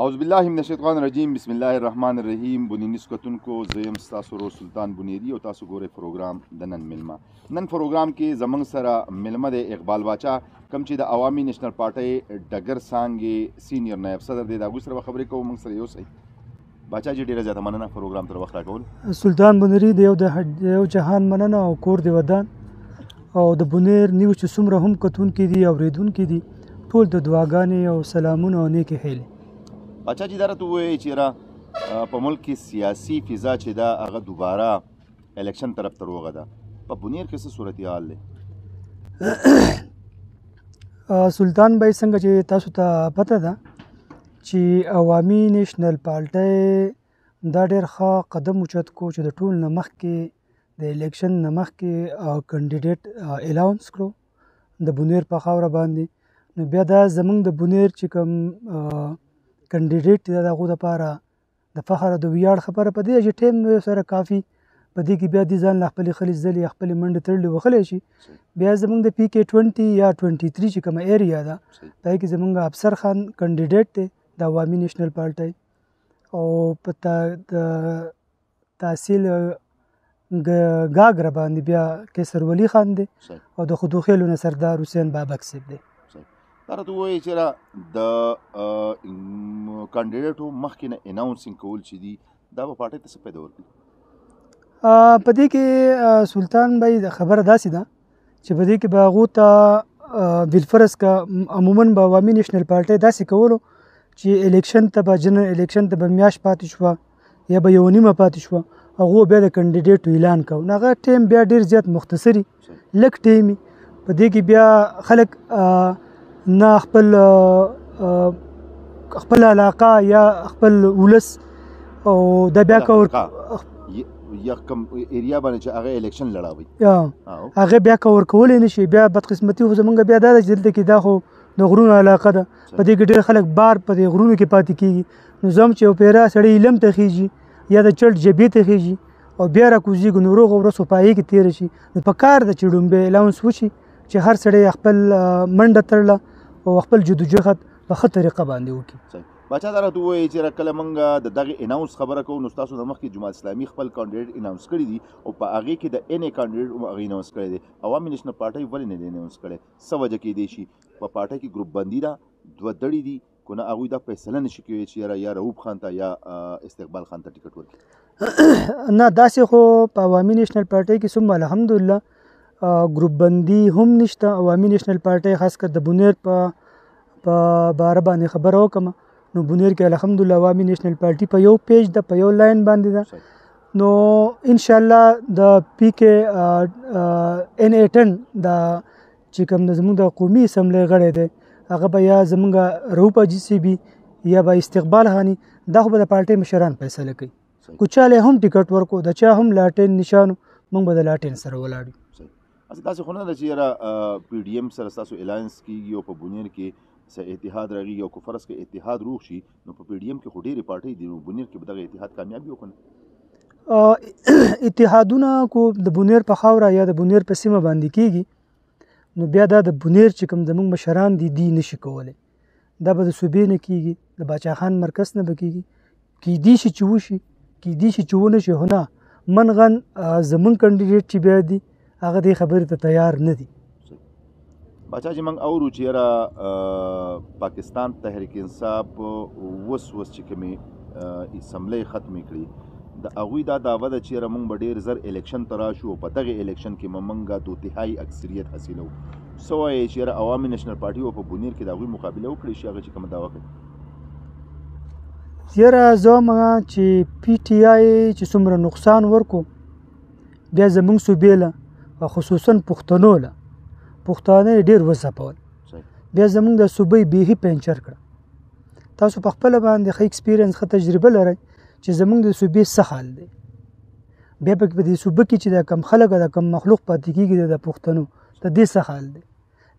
اعوذ بالله من الشیطان الرجیم بسم الله الرحمن الرحیم بنینی سکتونکو زیم تاسو رو سلطان بنیری او تاسو ګوره پروګرام د نن ملما نن پروګرام کې زمنګ سره ملما د اقبال باچا کم چې د عوامي نېشنل پارټۍ ډګر سانګې سینیئر نائب صدر دی دا غو سره خبرې کوو موږ سره یو سي باچا جی ډیره زیاته مننه پروګرام تر وخت راکول سلطان بنیری دی یو د یو جهان مننه او کور دی ودان او د بنیر نیوز چې څومره هم کتونکي دي اورېدونکي دي ټول د دعاګانې او سلامونه او نیکې هیلې پاچا جي دا راته ووایي چې را په ملک کې سیاسي فضا چې دا هغه دوباره الیکشن طرف ته روغه ده په بنیر کې څه صورتحال دی سلطان بای څنګه چې تاسو ته پته ده چې عوامي نیشنل پارټۍ دا ډیر ښه قدم اوچت کړو چې د ټول نه مخکې د الیکشن نه مخکې کاندیدیت اناونس کړو د بونیر په خاوره باندې نو بیا دا زمونږ د بونیر چې کوم کاندیدیت دی د هغو لپاره د فخر او د ویاړ خبره په دې چې ټیم سره کافي په دې کې بیا دې ځان له خپلې خلې ځلې خپلې منډې تړلې وښلی شي بیا زمونږ د پی کې ټونټي یا ټونټي تري چې کومه ایریا ده په هغې کې زمونږ افسر خان کاندیدیت دی د عوامي نیشنل پارټۍ او په تا د تحصیل ګاګره باندې بیا قیصر ولی خان دی او د خدو خېلو نه سردار حسین بابک صاحب دی تر ته وایي چې را د کاندیدټو مخکې نه اناونسینګ کول چې دي دا په پارټي ته څه پیدا ورکړي په دې کې سلطان بای خبره داسې ده چې په دې کې به هغو ته بالفرض که عموما به عوامي نیشنل پارټۍ داسې کولو چې الیکشن ته به جنرال الیکشن ته به میاشت پاتې شوه یا به یو نیمه پاتې شوه هغو بیا د کاندیدیټو اعلان کاوه نو هغه ټایم بیا ډېر زیات مختصري لږ ټایم په دې کې بیا خلک نه خپل خپل علاقه یا خپل ولس او د بیا کور یا کوم ایریا باندې چې هغه الیکشن لړاوي هغه بیا کور کولای نشي بیا بدقسمتي خو زمونږ بیا دا چې دلته کې دا خو د غرونو علاقه ده په دې کې ډېر خلک بار په دې غرونو کې پاتې کیږي نو زم چې او پیرا سړی لم ته خيږي یا د چړ جبې ته خيږي او بیا را کوزیږي نو روغ ورسو پایې کې تیر شي نو په کار د چړومبه الاونس وشي چې هر سړی خپل منډه تړله او خپل جدوجهد په ښه طریقه باندې وکړي باچا دا راته وایي چې کله موږ د دغه اناونس خبره کوو نو تاسو د مخکې جماعت اسلامي خپل کاندیدټ اناونس کړی دی او په هغه کې د ان ای کاندیدټ هم هغه اناونس کړی دی عوامي نېشنل پارټۍ ولې نه دی اناونس کړی څه وجه کېدای شي په پارټۍ کې ګروپ بندي ده دوه دړي دي کنه هغه دا فیصله نشي کوي چې یاره یا رؤوف خان ته یا استقبال خان ته ټیکټ ورکړي نه داسې خو په عوامي نېشنل پارټۍ کې څومره الحمدلله ګروپ بندي هم نشته عوامي نېشنل پارټۍ خاص کر د بونیر په په باره باندې خبره وکم نو بونیر کې الحمدلله عوامي نېشنل پارټي په یو پیج ده په یو لاین باندې ده نو ان شاء الله د پی کې ان 18 د چې کوم د زموږ د قومي اسمبلۍ غړی دی هغه به یا زموږ روپ اجي سي بي یا به استقبال هاني دا خو به د پارټۍ مشران فیصله کوي کو چاله هم ټیکټ ورکو د چا هم لاټین نشانو موږ به د لاټین سره ولاړو اسی تاسو خو نه چې را پی ډی ایم سره تاسو الاینس کیږي او په بونیر کې سه اتحاد راغي او کفرس کې اتحاد روغ شي نو په پی ډی ایم کې خو ډېرې پارټۍ دي نو بونیر کې به دغه اتحاد کامیاب وي که نه اتحادونه کو د بونیر په خاوره یا د بونیر په سیمه باندې کیږي نو بیا دا د بونیر چې کوم زموږ مشران دي دی نشي کولی دا به د صوبې نه کیږي د باچا خان مرکز نه به کیږي کیدی شي چې وشي کیدی شي چې ونه شي هنه منغا زمون کاندیدټ چې بیا دی هغه دې خبرې ته تیار نه دي بچا چې موږ اورو چې را پاکستان تحریک انصاف وس وس چې کومې اسمبلی ختمې کړي د هغوی دا دعوه ده چې موږ به ډېر زر الیکشن ته راشو او په دغه الیکشن کې موږ دو تهایي اکثریت حاصلو څه وایې چې عوامي نېشنل پارټي او په بونیر کې د هغوی مقابله وکړي چې هغه چې کومه دعوه کوي یاره زوم چې پی ټی آی چې څومره نقصان ورکو بیا زمونږ صوبې له او خصوصا پښتنو له پښتانه ډیر وسپول بیا زمونږ د صوبې بیهي پنچر کړ تاسو په خپل باندې خې ایکسپیرینس خه تجربه لرئ چې زمونږ د صوبې څه حال دی بیا په دې صوبې کې چې د کم خلک د کم مخلوق پاتې کیږي د پښتنو ته دې څه حال دی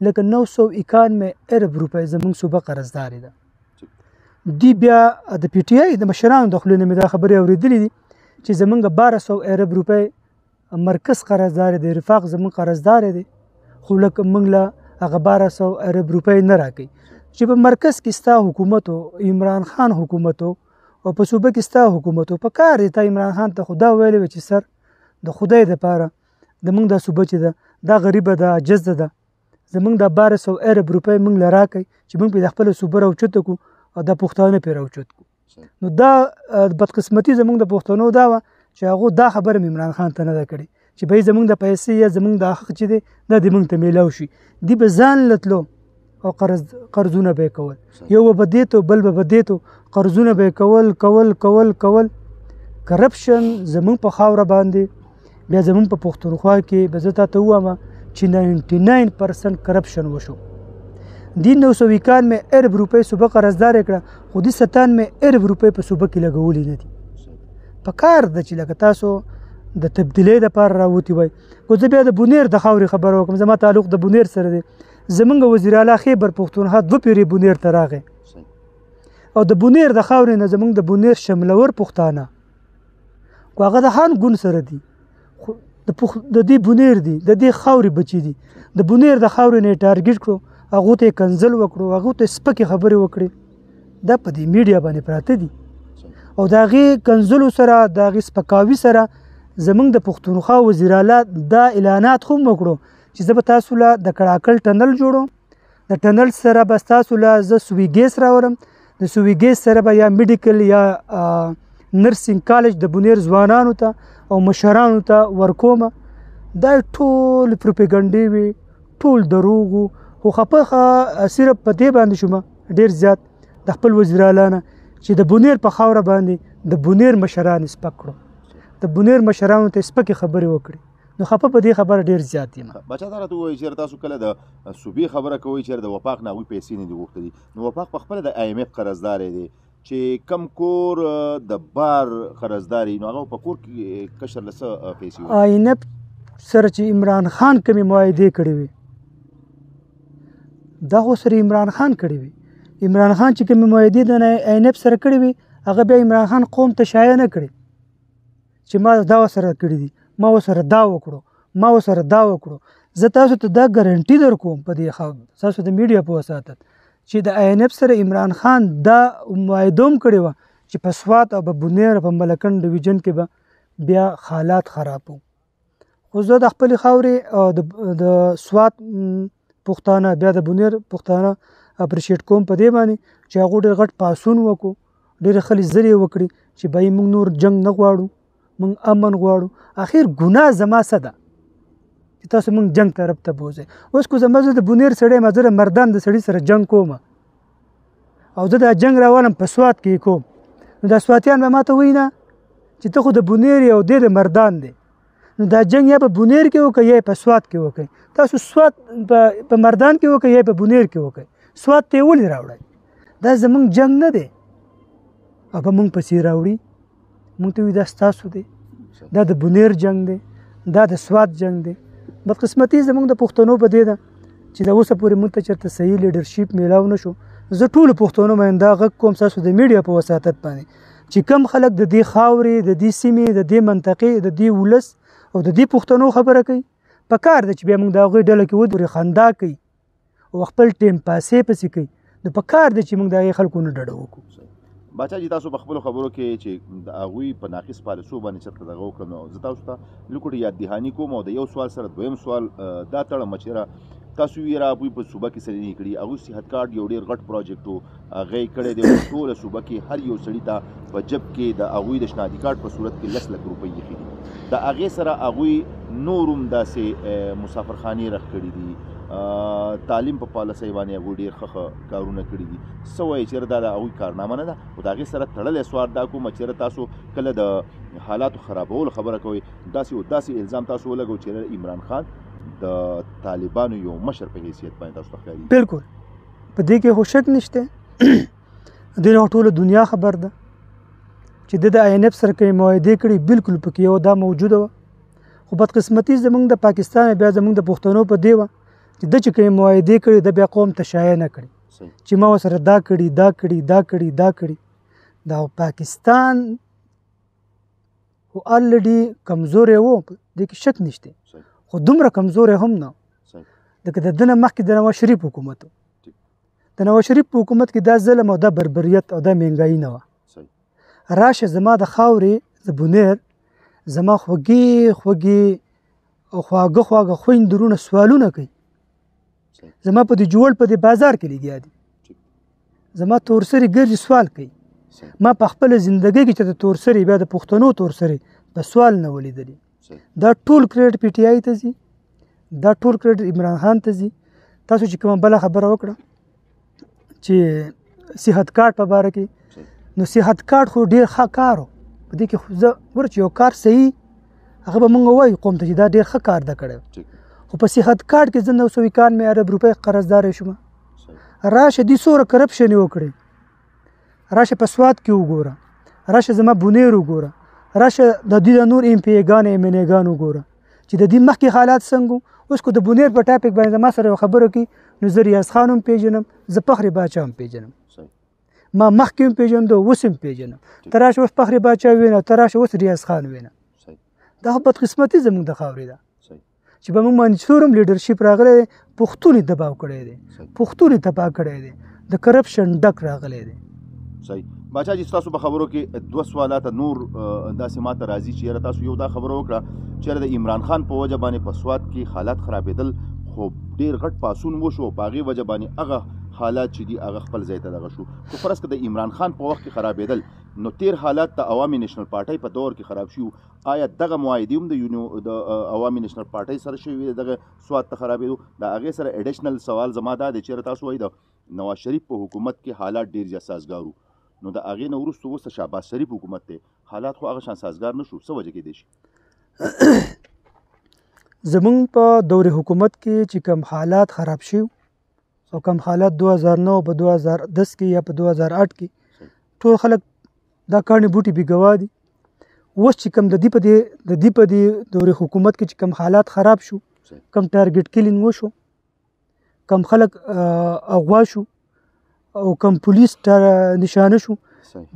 لکه 991 ارب روپۍ زمونږ صوبه قرضدارې ده دی بیا د پی ټی آی د مشرانو د خلونو مې دا خبرې اورېدلې دي چې زمونږ 1200 ارب روپۍ مرکز قرضدار دی رفاق زمونږ قرضدار دی خو لکه مونږ له هغه 1200 ارب روپۍ نه راکې چې په مرکز کې ستا حکومت او عمران خان حکومت او په صوبه کې ستا حکومت او په کار دی ته عمران خان ته خدا ویلې چې سر د خدای د پاره زموږ دا صوبه چې ده دا غریبه ده عاجزه ده زموږ دا باره سوه ارب روپۍ موږ له راکړئ چې موږ پرې د خپله صوبه راوچته کړو او دا پښتانه پرې راوچت کړو نو دا بدقسمتي زموږ د پښتنو دا وه چې هغه دا خبره مې عمران خان ته نه ده کړې چې به یې زموږ د پیسې یا زموږ دا حق چې دی دا دې موږ ته میلاو شي دی به ځان له تلو او قرض قرضونه به کول یو به دې ته بل به دې ته قرضونه به کول کول کول کول کرپشن زمون په خاور باندې بیا زمون په پښتونخوا کې به زه ته وایم چې 99% کرپشن وشو دین نو سو وکان مې ارب روپې صوبه قرضدار کړه خو دې ستان مې ارب روپې په صوبه کې لګولې نه دي په کار د چې لکه تاسو د تبدیلې د پر راوتی وای کو زه بیا د بونیر د خاورې خبر وکم زما تعلق د بونیر سره دی زمونږ وزیر اعلی خیبر پښتونخوا دو پیری بونیر ته راغی او د بونیر د خاورې نه زمونږ د بونیر شملور پښتانه خو هغه د هان ګون سره دي خو د پخ د دې بونیر دي د دې خاورې بچي دي د بونیر د خاورې نه ټارګټ کړو هغه ته کنزل وکړو هغه ته سپکې خبرې وکړي دا په دې میډیا باندې پراته دي او دا غي کنزل سره دا غي سپکاوي سره زمونږ د پښتونخوا وزیراله دا اعلانات هم وکړو چې زه به تاسو له د کړاکل ټنل جوړوم د ټنل سره به تاسو له زه سوي ګیس راورم د سوي ګیس سره به یا میډیکل یا نرسنګ کالج د بنیر ځوانانو ته او مشرانو ته ورکوم دا ټول پروپاګاندا وي ټول دروغ خو خپه صرف په دې باندې شوم ډیر زیات د خپل وزیر اعلی نه چې د بونیر په خاور باندې د بونیر مشران سپکړو د بونیر مشرانو ته سپکې خبرې وکړي نو خپه په دې خبره ډیر زیات یم بچا دا راته وایي چې تاسو کله د صوبې خبره کوي چې د وفاق نه وی پیسې نه دی غوښتلې نو وفاق په خپل د آی ایم ایف قرضدار دی چې کم کور د بار قرضداري نو هغه په کور کې کشر لسه پیسې آی ایم ایف سره چې عمران خان کومې معاهده کړې وي دا خو سره عمران خان کړې وي عمران خان چې کومې معاهده د آی ایم ایف سره کړې وي هغه بیا عمران خان قوم ته شایع نه کړي چې ما دا سره کړی دي ما سره دا وکړو ما سره دا وکړو زه تاسو ته دا ګارانټي در کوم په دې خو تاسو د میډیا په وساتت چې د آی ان اف سره عمران خان دا معاهدوم کړی و چې په سوات او په بنیر په ملکن ډیویژن کې به بیا حالات خرابو خو زه د خپل خاورې او د سوات پښتانه بیا د بونیر پښتانه اپریشیټ کوم په دې باندې چې هغه ډېر غټ پاسون وکړو ډېر خلې زری وکړي چې بای موږ نور جنگ نه غواړو موږ امن غواړو اخر ګناه زما څه ده چې تاسو موږ جنگ طرف ته بوزئ اوس کو زما زه د بونیر سړی ما زه د مردان د سړی سره جنگ کوم او زه دا جنگ راوالم په سوات کې کوم نو دا سواتیان به ما ته وینا چې ته خو د بونیر او د مردان دی نو دا جنگ یا په بونیر کې وکړي یا په سواد کې وکړي تاسو سواد په مردان کې وکړي یا په بونیر کې وکړي سواد ته ولې راوړي دا زمونږ جنگ نه دی او په مونږ پسې راوړي مونږ ته دا ستاسو دی دا د بونیر جنگ دی دا د سواد جنگ دی بدقسمتي زمونږ د پښتنو په دې ده چې دا اوسه پورې مونږ ته چرته صحیح لیډرشپ میلاو نشو زه ټول پښتنو مینده غږ کوم تاسو د میډیا په وساتت باندې چې کم خلک د دې خاورې د دې سیمې د دې منطقې د دې ولس او د دې پښتنو خبره کوي په کار ده چې بیا موږ د هغوی ډله کې ودورې خندا کوي او خپل ټیم پاسې پسې کوي نو په کار ده چې موږ د هغې خلکو نه ډډه وکړو باچا جی تاسو په خپل خبرو کې چې د هغوی په ناقص پالیسو باندې چرته دغه وکړم او زه تاسو ته لیکوټ یاد دهانی کوم او د یو سوال سره دویم سوال دا تړم چې تاسو یې را په صوبه کې سره نه کړی هغه صحت کارت یو ډیر غټ پروجیکټ غي کړی دی اوس ټوله صوبه کې هر یو سړي ته په جب کې د هغوی د شناختی کارت په صورت کې لس لک روپۍ ایښي دي د هغې سره هغوی نور هم داسې مسافرخانې رخ کړي دي تعلیم په پالیسۍ باندې هغوی ډېر ښه کارونه کړي دي څه وایي چېرې دا د هغوی کارنامه نه ده خو د هغې سره تړلی سوال دا کوم چېرې تاسو کله د حالاتو خرابولو خبره کوئ داسې او داسې الزام تاسو ولګو چېرې عمران خان د طالبانو یو مشر په حیثیت باندې تاسو ته ښکاري بالکل په دې کې خو شک نشته د ټولو دنیا خبر ده چې د آی ان اف سره کوي معاهده کړي بالکل پکې یو دا موجوده و خو بدقسمتي زمونږ د پاکستان بیا زمونږ د پښتنو په دی و چې د چې کوي معاهده کړي د بیا قوم تشایع نه کړي چې ما سره دا کړي دا کړي دا کړي دا کړي دا پاکستان خو الډي کمزورې وو د کې شک نشته خو دومره کمزورې هم نه لکه د دنه مخکې د نواز شریف حکومت د نواز شریف په حکومت کې دا ظلم او دا بربریت او دا مهنګایي نه وه راشه زما د خاورې د بنیر زما خوږې خوږې او خواږه خواږه خویندرونه سوالونه کوي زما په دې جوړ په دې بازار کې لګیا دي زما تور سری ګرځي سوال کوي ما په خپل ژوندۍ کې چې د تور سری بیا د پښتنو تور سری په سوال نه ولیدلی دا ټول کریډټ پی ټی آی ته ځي دا ټول کریډټ عمران خان ته ځي تاسو چې کومه بل خبره وکړه چې صحت کارت په باره کې نو صحت کارت خو ډیر ښه کارو په دې کې زه ورچ یو کار صحیح هغه به مونږ وایو قوم ته چې دا ډیر ښه کار ده کړی خو په صحت کارت کې زه نو سوي کان مې عرب روپې قرضدار شوم راشه دي سور کرپشن وکړي راشه په سواد کې وګوره راشه زما بونیر وګوره راشه د دې د نور ایم پی ګان ایم ان ګان وګوره چې د دې مخکې حالات څنګه اوس کو د بونیر په ټاپک باندې ما سره خبرو کې نو زه ریاض خان هم پیژنم زه فخر باچا هم پیژنم ما مخکې هم پیژندو اوس هم پیژنم تراش اوس فخر باچا وینه تراش اوس ریاض خان وینه دا بدقسمتي زموږ د خاورې ده چې په موږ باندې څورم لیډرشپ راغلی دی پښتون یې تباه کړی دی پښتون یې تباه کړی دی د کرپشن ډک راغلی دی صحیح باچا جی تاسو په خبرو کې دوه سوالات نور داسې ماته راځي چې یاره تاسو یو دا خبرو وکړه چې د عمران خان په وجه باندې په سواد کې حالات خرابېدل خو ډیر غټ پاسون وشو په هغې وجه باندې هغه حالات چې دي هغه خپل ځای ته دغه شو خو فرض که د عمران خان په وخت کې خرابېدل نو تیر حالات د عوامي نېشنل پارټۍ په دور کې خراب شي آیا دغه معاهدې هم د یونیو د عوامي نېشنل پارټۍ سره شوې وې دغه سواد ته خرابېدو د هغې سره اډیشنل سوال زما دا دی چېرې تاسو وایي د نواز شریف په حکومت کې حالات ډېر زیات سازګار وو نو د هغې نه وروسته اوس د شهباز شریف حکومت دی حالات خو هغه شان سازګار نه شو څه وجه کېدای شي زمونږ په دور حکومت کې چې کوم حالات خراب شي سو کم حالات 2009 په 2010 کې یا په 2008 کې ټول خلک دا کارنې بوټي به گواه دي اوس چې کم د دې په دې د دې په دې دورې حکومت کې چې کم حالات خراب شو کم ټارګټ کلین وشو کم خلک اغوا شو او کم پولیس ته نشانه شو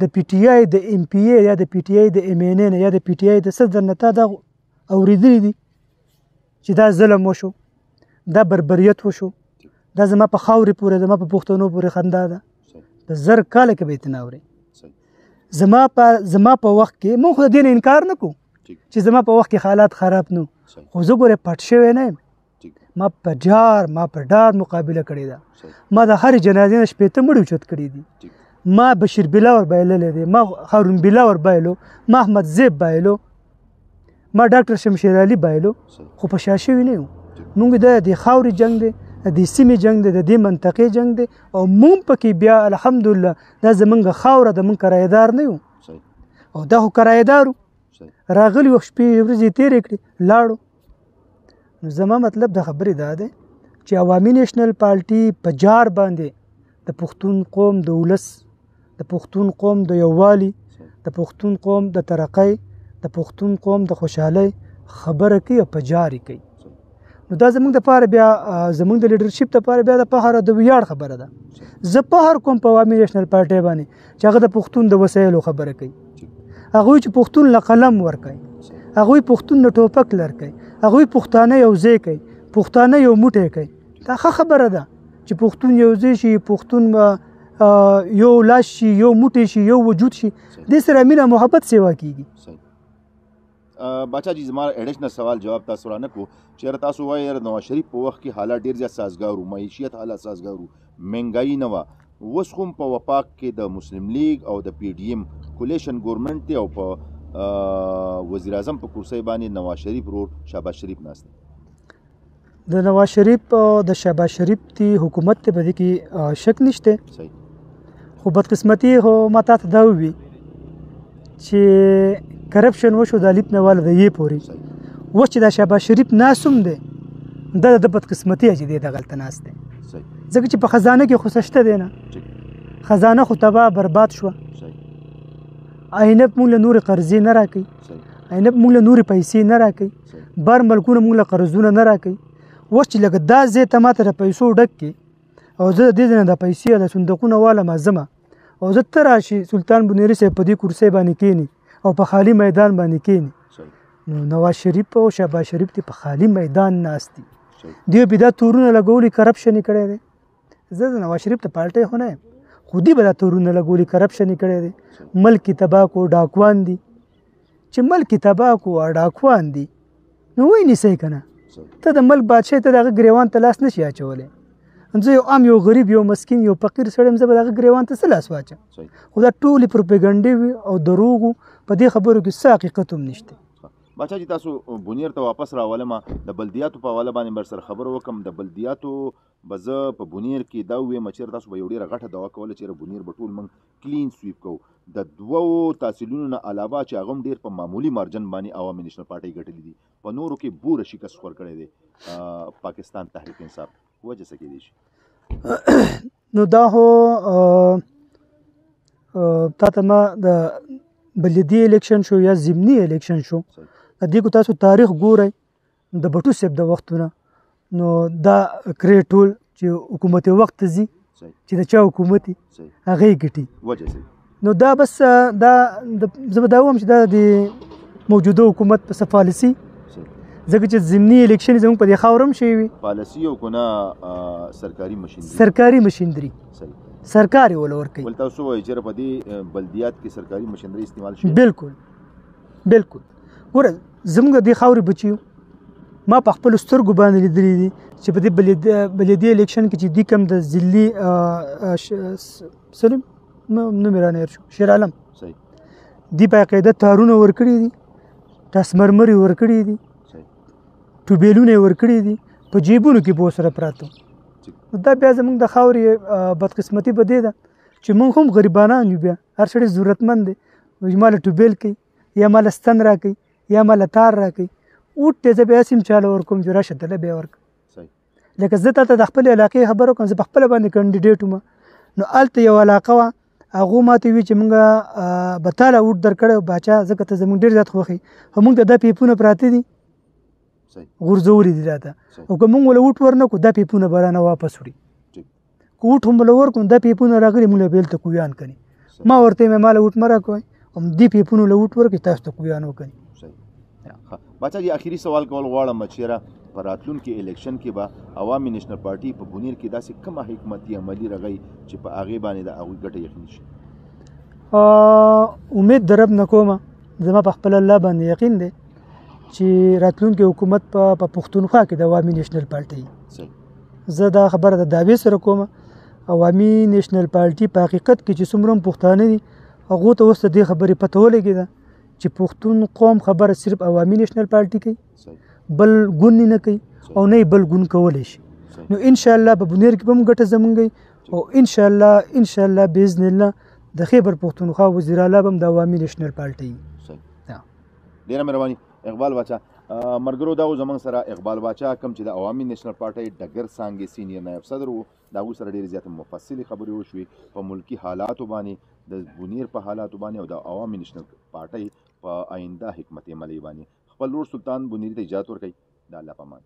د پی ټی آی د ایم پی ای یا د پی ټی آی د ایم ان ان یا د پی ټی آی د صدر نه تا دا اوریدلی دي چې دا ظلم وشو دا بربریت وشو دا زما په خاورې پورې زما په پښتنو پورې خندا ده د زر کاله کې به اتناوري زما په زما په وخت کې مونږ خو دین انکار نکو چې زما په وخت کې حالات خراب نو خو زه ګوره پټ شوی نه یم ما په جار ما په ډار مقابله کړې ده ما د هر جنازې نه شپېته مړي اوچت کړي دي ما بشیر بلا ور بایللی دی ما هارون بلا ور بایلو ما احمد زیب بایلو ما ډاکټر شمشیر علي بایلو خو په شا شوي نه یو موږ د دې خاورې جنگ دی د دې سیمې جنگ دی د دې منطقې جنگ دی او موږ پکې بیا الحمدلله دا زمونږ خاوره د موږ کرایدار نه یو او دا خو کرایدارو راغلی وخت شپې ورځې تېرې کړې لاړو نو زما مطلب د خبرې دا دی چې عوامي نېشنل پارټي په جار باندې د پښتون قوم د ولس د پښتون قوم د یووالي د پښتون قوم د ترقۍ د پښتون قوم د خوشحالۍ خبره کوي او په جاري کوي نو دا زمونږ د پاره بیا زمونږ د لیډرشپ د پاره بیا د پهره د ویاړ خبره ده زه په هر کوم په عوامي نېشنل پارټي باندې چې هغه د پښتون د وسایلو خبره کوي هغه چې پښتون له قلم ورکړي هغه پښتون له ټوپک لرکړي هغه پښتانه یو ځای کوي پښتانه یو موټی کوي دا ښه خبره ده چې پښتون یو ځای شي پښتون یو لاش شي یو موټی شي یو وجود شي د سره مینه محبت سیوا کیږي باچا جی زما اډیشنل سوال جواب تاسو را نکو چیرې تاسو وایي نواز شریف په وخت کې حالات ډیر زیات سازګارو معیشت حالات سازګارو منګایي نه و وس هم په وفاق کې د مسلم لیگ او د پی ډی ایم کولیشن ګورنمنت دی او په وزیر اعظم په کرسۍ باندې نواز شریف رور شهباز شریف ناست د نواز شریف او د شهباز شریف دی حکومت ته بده کې شک نشته خو بدقسمتي هو ماته ته دا وی چې کرپشن وشو د لیپ نه ول د یې پوري و چې د شهباز شریف ناسوم دی د د بدقسمتي چې دی د غلط ناس دی ځکه چې په خزانه کې خو سشته دی نه خزانه خو تبا برباد شو عینب موږ له نور قرضې نه راکې عینب موږ له نور پیسې نه راکې بر ملکونه موږ له قرضونه نه راکوي اوس چې لکه دا زه ته ماته د پیسو ډک کې او زه د دې نه د پیسې د صندوقونه والا مازمه او زه تر راشي سلطان بنيري صاحب په دې کرسي باندې کینی او په خالی میدان باندې کینی نو نواز شریف او شهباز شریف ته په خالی میدان ناشتي دی به دا تورونه لګولي کرپشن کړي زه د نواز شریف ته پالټۍ خو نه یم خو دي به دا تورونه لګولي کرپشن یې کړی دی ملک یې تباه کو ډاکوان دي چې ملک یې تباه کو ډاکوان دي نو وایي نیسئ که نه ته د ملک بادشاه ته د هغه ګریوان ته لاس نه شي اچولی زه یو عام یو غریب یو مسکین یو فقیر سړی یم زه به د هغه ګریوان ته څه لاس واچم خو دا ټولې پروپیګنډې وي او دروغ په دې خبرو کې څه حقیقت هم نشته بچا چې تاسو بونیر ته واپس راولم د بلدیاتو په حواله باندې بر سره خبرو وکم د بلدیاتو به زه په بونیر کې دا ویم چې تاسو به یو ډیره غټه دوا کوله چې بونیر به ټول موږ کلین سویپ کوو د دوو تحصیلونو نه علاوه چې هغه ډیر په معمولی مارجن باندې عوامي نېشنل پارټي ګټلې دي په نورو کې بور شکست خور کړی دی پاکستان تحریک انصاف وجه څه کېدی شي نو دا هو تاته ما د بلدي الیکشن شو یا ضمني الیکشن شو د دې کو تاسو تاریخ ګورئ د بټو صاحب د وختونه نو دا کرې ټول چې حکومت وخت ځي چې د چا حکومت هغه ګټي نو دا بس دا زه دا وایم چې دا د موجوده حکومت په سفالسي ځکه چې زمینی الیکشن زموږ په دې خاورم شي وي پالیسی او کنه سرکاري ماشينري سرکاري ماشينري سرکاري ولور کوي ولته سو وایي چې په دې بلدیات کې سرکاري ماشينري استعمال شي بالکل بالکل ګوره زموږ د خاورې بچي ما په خپل سترګو باندې لیدلې دي چې په دې بلیدي الیکشن کې چې دی کم د ضلعي سلیم نو میرانه شو شیر عالم صحیح دی په قاعده تارونه ورکړي دي تاسمرمري ورکړي دي ټوبېلونه ورکړي دي په جیبونو کې په سره پراته دا بیا زمونږ د خاورې بدقسمتي به دی ده چې مونږ هم غریبانان یو بیا هر سړی ضرورتمند دی وجماله ټوبېل کوي یا مال ستن راکړي یا مال تار راکړي اوټ ته زه به اسیم چاله ورکوم چې راشه دله به ورک لکه زه ته د خپل علاقې خبرو کوم زه په خپل باندې کاندیدټ وم نو الته یو علاقه وه هغه ماته وی چې موږ به تعالی وډ درکړو بچا زکه ته زموږ ډیر زیات خوخي هموږ ته د پیپونه پراته دي غورځولې دي دا ته او که موږ ول وټ ورنکو د پیپونه برانه واپس وړي کوټ هم له ورکو د پیپونه راغلي موږ بیل ته کویان کړي ما ورته مې مال وټ مرا کوي هم دی پیپونه له وټ ورکي تاسو ته کویان وکړي بچا دی اخیری سوال کول غواړم چیرې پر راتلونکي الیکشن کې به عوامي نېشنل پارټي په بونیر کې داسې کومه حکمتي عملی رغی چې په هغه باندې د هغوی ګټه یقین شي امید درب نکوم زما په خپل الله باندې یقین دی چې راتلونکي حکومت په پښتونخوا کې د عوامي نېشنل پارټي زه دا خبره د داوی سره کوم عوامي نېشنل پارټي په حقیقت کې چې څومره پښتانه دي هغه ته اوس دې خبرې پته ولګي ده چې پښتون قوم خبره صرف عوامي نېشنل پارټي کوي بل ګوند نه کوي او نه بل ګوند کولی شي نو ان شاء الله په بنیر کې به موږ ګټه زمونږ او ان شاء الله ان شاء الله باذن الله د خیبر پښتونخوا وزیر اعلی بم د عوامي نېشنل پارټي ډیره مهرباني اقبال باچا مرګرو دا زمنګ سره اقبال باچا کم چې د عوامي نېشنل پارټۍ ډګر څنګه سینیئر نائب صدر وو دا غو سره ډېر زیات مفصلي خبرې وشوي په ملکی حالات باندې د بونیر په حالات باندې او د عوامي نېشنل پارټۍ په آینده حکمت عملی باندې خپل ور سلطان بونیر ته اجازه ورکړي دا الله پامان